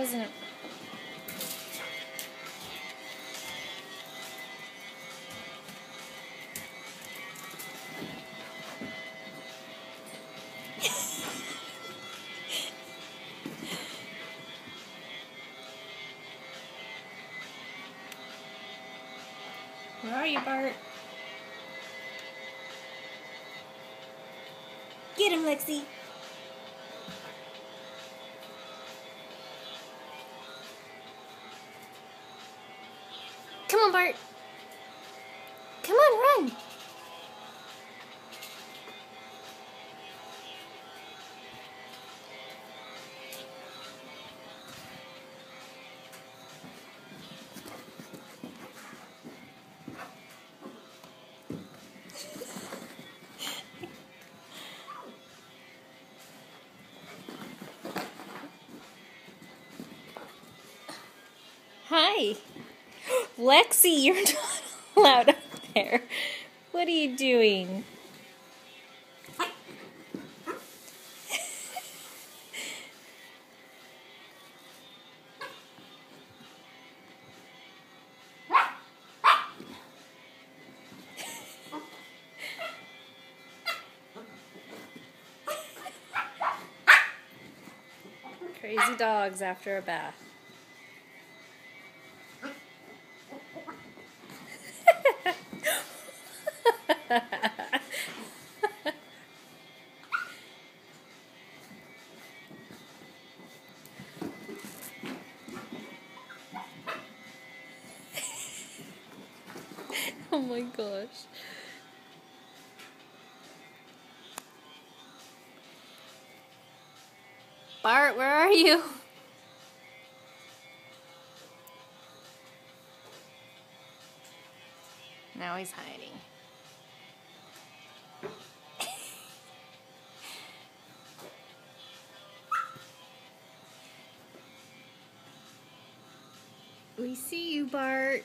wasn't. Where are you, Bart? Get him, Lexi. Come on, Bart. Come on, run. Hi. Lexi, you're not allowed up there. What are you doing? Crazy dogs after a bath. oh my gosh. Bart, where are you? Now he's hiding. we see you, Bart.